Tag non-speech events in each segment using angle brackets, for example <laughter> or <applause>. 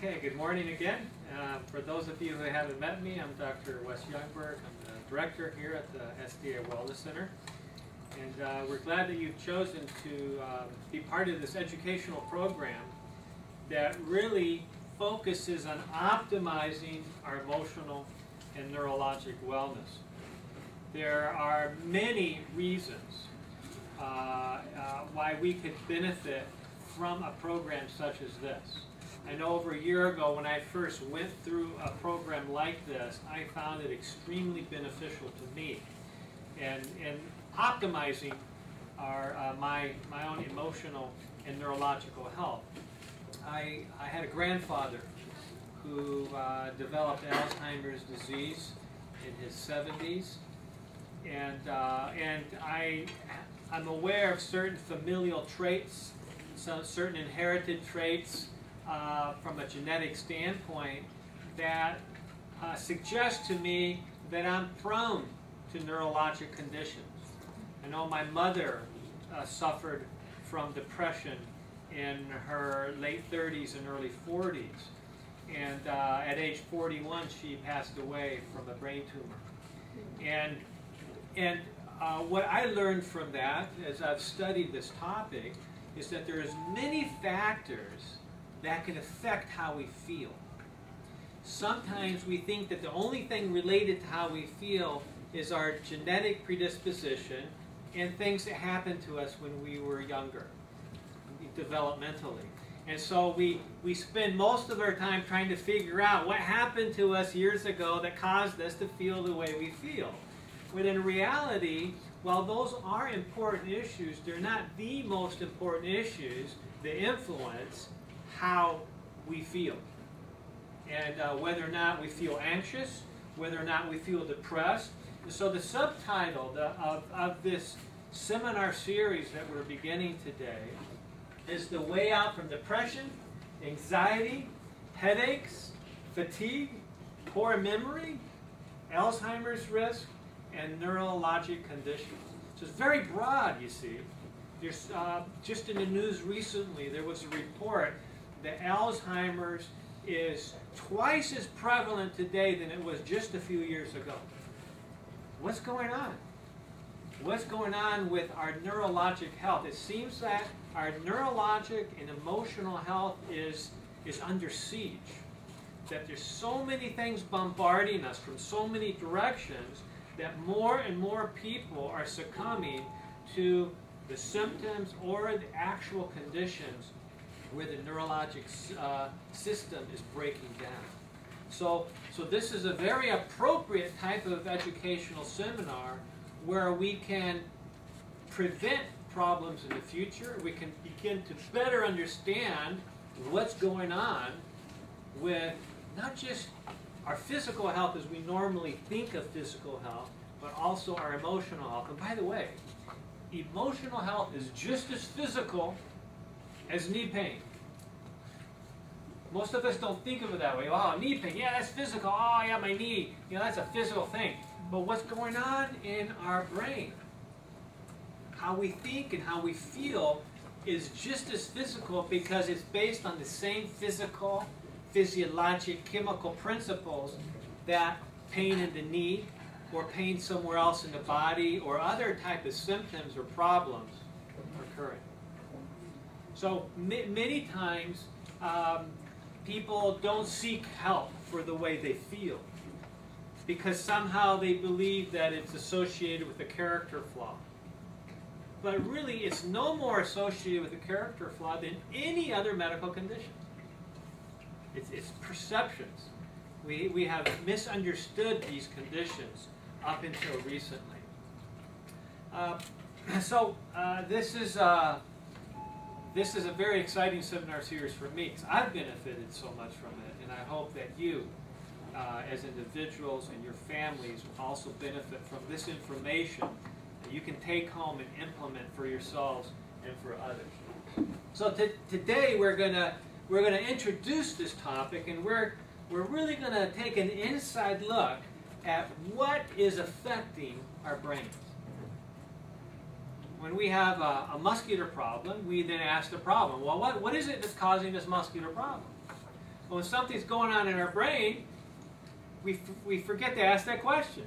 Okay, good morning again. Uh, for those of you who haven't met me, I'm Dr. Wes Youngberg. I'm the director here at the SDA Wellness Center. And uh, we're glad that you've chosen to um, be part of this educational program that really focuses on optimizing our emotional and neurologic wellness. There are many reasons uh, uh, why we could benefit from a program such as this. I know over a year ago when I first went through a program like this, I found it extremely beneficial to me. And, and optimizing our, uh, my, my own emotional and neurological health. I, I had a grandfather who uh, developed Alzheimer's disease in his 70s. And, uh, and I, I'm aware of certain familial traits, some certain inherited traits uh, from a genetic standpoint that uh, suggest to me that I'm prone to neurologic conditions. I know my mother uh, suffered from depression in her late 30s and early 40s. And uh, at age 41, she passed away from a brain tumor. And, and uh, what I learned from that, as I've studied this topic, is that there's many factors that can affect how we feel. Sometimes we think that the only thing related to how we feel is our genetic predisposition and things that happened to us when we were younger, developmentally. And so we, we spend most of our time trying to figure out what happened to us years ago that caused us to feel the way we feel. When in reality, while those are important issues, they're not the most important issues that influence how we feel. And uh, whether or not we feel anxious, whether or not we feel depressed. so the subtitle the, of, of this seminar series that we're beginning today is The Way Out from Depression, Anxiety, Headaches, Fatigue, Poor Memory, Alzheimer's Risk, and Neurologic Conditions. So it's very broad, you see. There's, uh, just in the news recently, there was a report that Alzheimer's is twice as prevalent today than it was just a few years ago. What's going on? What's going on with our neurologic health? It seems that our neurologic and emotional health is, is under siege. That there's so many things bombarding us from so many directions that more and more people are succumbing to the symptoms or the actual conditions where the neurologic uh, system is breaking down. So, so this is a very appropriate type of educational seminar where we can prevent problems in the future. We can begin to better understand what's going on with not just our physical health as we normally think of physical health, but also our emotional health. And by the way, emotional health is just as physical as knee pain. Most of us don't think of it that way. Oh, knee pain, yeah, that's physical. Oh, yeah, my knee, you know, that's a physical thing. But what's going on in our brain, how we think and how we feel is just as physical because it's based on the same physical, physiologic, chemical principles that pain in the knee or pain somewhere else in the body or other type of symptoms or problems are occurring. So many times um, people don't seek help for the way they feel because somehow they believe that it's associated with a character flaw. But really, it's no more associated with a character flaw than any other medical condition. It's, it's perceptions. We, we have misunderstood these conditions up until recently. Uh, <clears throat> so uh, this is uh, this is a very exciting seminar series for me because I've benefited so much from it, and I hope that you, uh, as individuals and your families, will also benefit from this information that you can take home and implement for yourselves and for others. So today we're gonna we're gonna introduce this topic, and we're we're really gonna take an inside look at what is affecting our brains. When we have a, a, muscular problem, we then ask the problem, well, what, what is it that's causing this muscular problem? when something's going on in our brain, we, we forget to ask that question.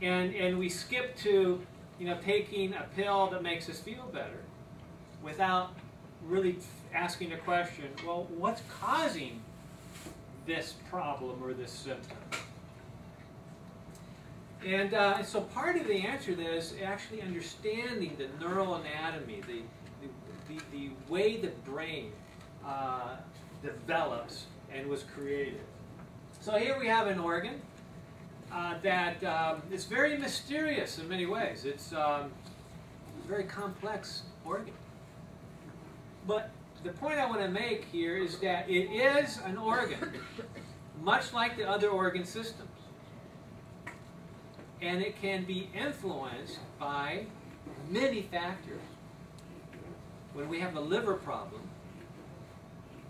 And, and we skip to, you know, taking a pill that makes us feel better without really asking the question, well, what's causing this problem or this symptom? And uh, so part of the answer to this is actually understanding the neural anatomy, the, the, the, the way the brain uh, develops and was created. So here we have an organ uh, that um, is very mysterious in many ways. It's um, a very complex organ. But the point I want to make here is that it is an organ, much like the other organ systems. And it can be influenced by many factors. When we have a liver problem,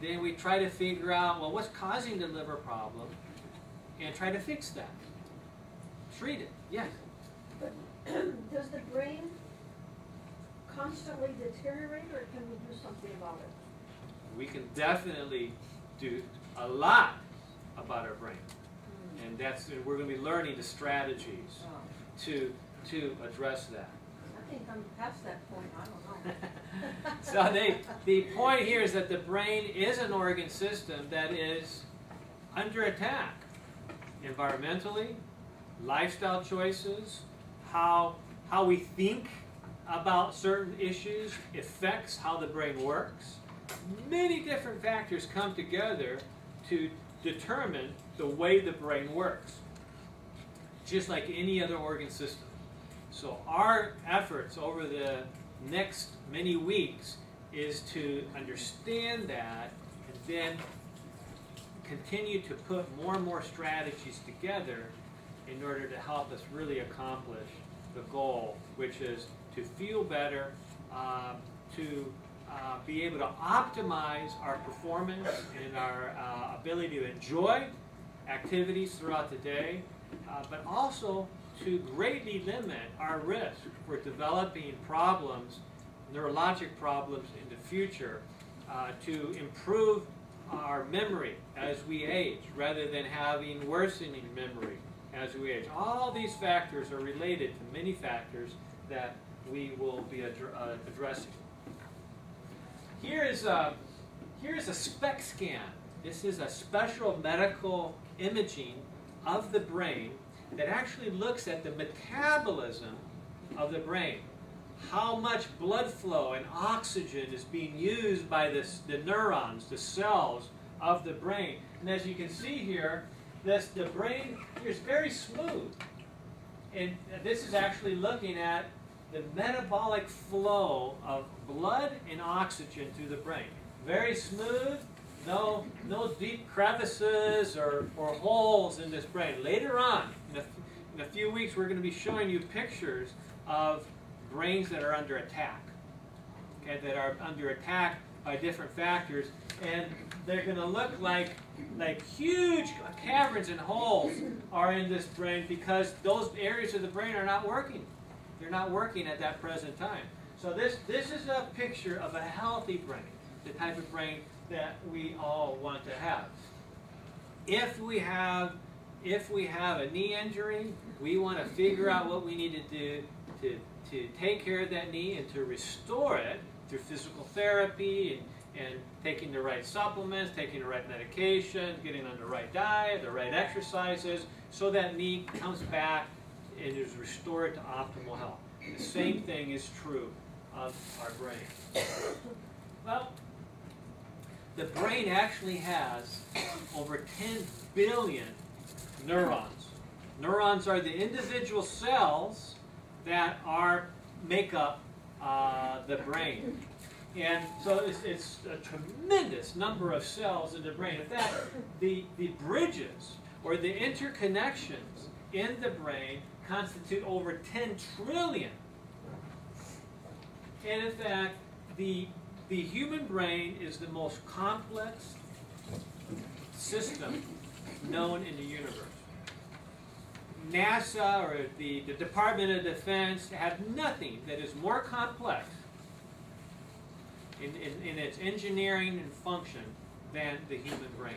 then we try to figure out, well, what's causing the liver problem, and try to fix that. Treat it, yes. But <clears throat> does the brain constantly deteriorate, or can we do something about it? We can definitely do a lot about our brain. And that's, we're going to be learning the strategies Oh, to, to address that. I think I'm past that point, I don't know. <laughs> so the, the point here is that the brain is an organ system that is under attack environmentally, lifestyle choices, how, how we think about certain issues affects how the brain works. Many different factors come together to determine the way the brain works, just like any other organ system. So our efforts over the next many weeks is to understand that and then continue to put more and more strategies together in order to help us really accomplish the goal, which is to feel better, uh, to uh, be able to optimize our performance and our uh, ability to enjoy activities throughout the day, uh, but also to greatly limit our risk for developing problems, neurologic problems in the future, uh, to improve our memory as we age, rather than having worsening memory as we age. All these factors are related to many factors that we will be addr uh, addressing. Here is a, here is a SPECT scan. This is a special medical imaging of the brain that actually looks at the metabolism of the brain. How much blood flow and oxygen is being used by this, the neurons, the cells of the brain. And as you can see here, this, the brain here is very smooth. And this is actually looking at the metabolic flow of blood and oxygen through the brain. Very smooth, no, no deep crevices or, or holes in this brain. Later on, in a, in a few weeks, we're going to be showing you pictures of brains that are under attack. Okay, that are under attack by different factors, and they're going to look like like huge caverns and holes are in this brain because those areas of the brain are not working. They're not working at that present time. So this this is a picture of a healthy brain, the type of brain that we all want to have. If we have if we have a knee injury, we want to figure out what we need to do to, to take care of that knee and to restore it through physical therapy and, and taking the right supplements, taking the right medication, getting on the right diet, the right exercises, so that knee comes back and is restored to optimal health. The same thing is true of our brain. Well, the brain actually has over 10 billion neurons. Neurons are the individual cells that are make up uh, the brain. And so it's, it's, a tremendous number of cells in the brain. In fact, the, the bridges or the interconnections in the brain constitute over 10 trillion. And in fact, the, the human brain is the most complex system known in the universe. NASA or the, the Department of Defense have nothing that is more complex in, in, in its engineering and function than the human brain.